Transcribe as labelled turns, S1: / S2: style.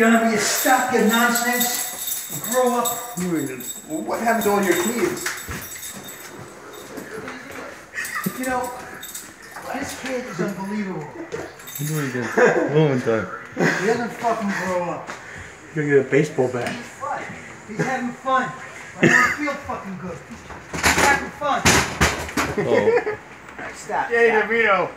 S1: Jonathan, you stop your nonsense and grow up.
S2: Well, what happened to all your kids?
S1: You know, this kid is unbelievable.
S3: Doing this moment time.
S1: He doesn't fucking grow up.
S3: You're gonna get a baseball bat.
S1: He's fun. He's having fun. I don't feel fucking good. He's having fun.
S3: Oh.
S1: Stop.
S2: Hey, DeVito.